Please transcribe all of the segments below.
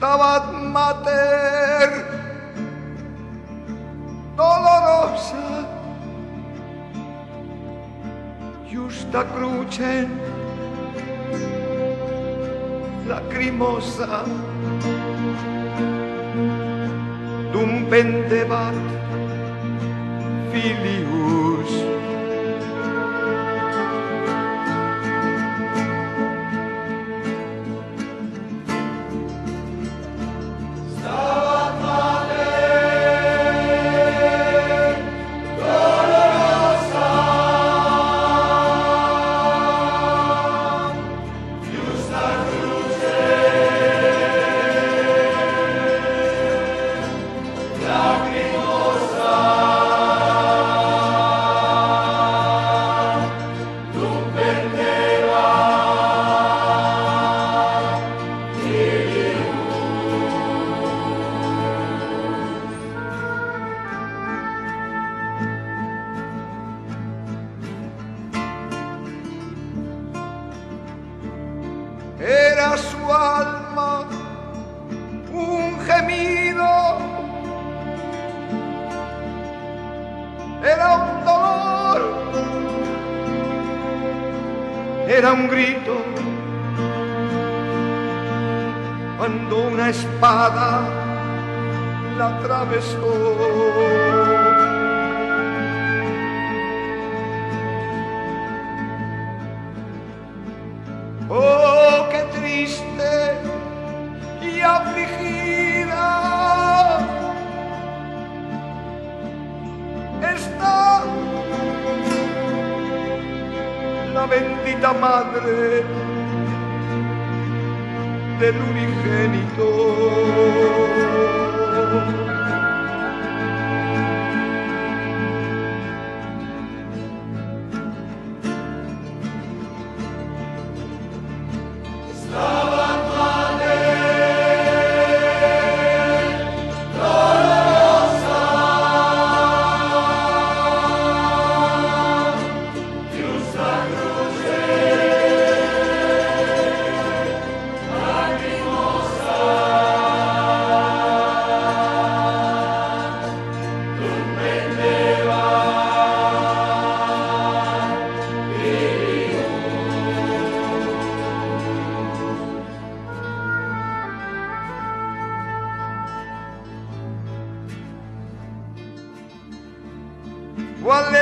Stabat Mater. Dolorosa. Justa crucem lacrimosa. Dum pendebat filius Era su alma un gemido, era un dolor, era un grito. Cuando una espada la atravesó. Bendita madre del unigénito.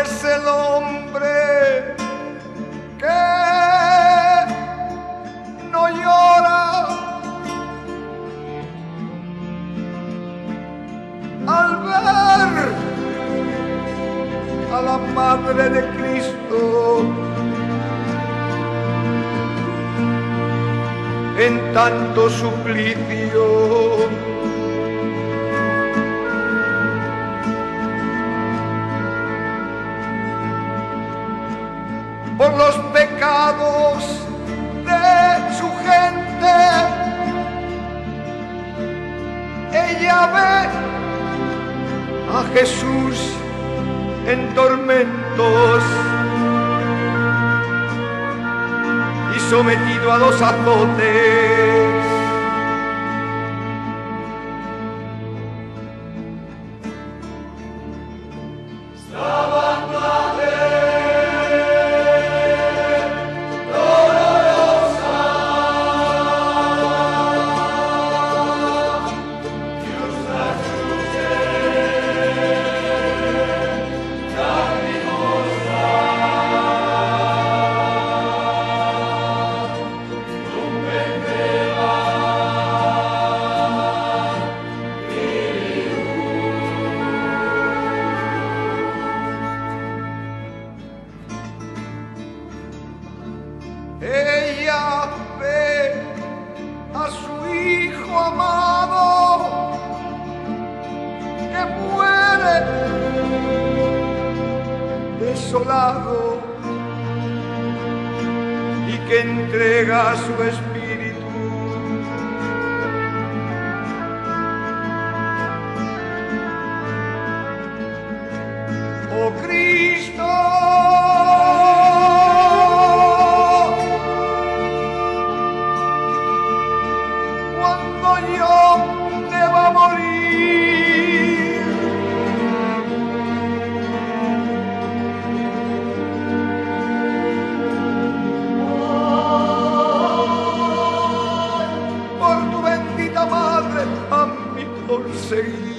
Es el hombre que no llora al ver a la Madre de Cristo en tanto suplicio? Jesús en tormentos y sometido a los azotes. Y que entrega su espíritu. dulce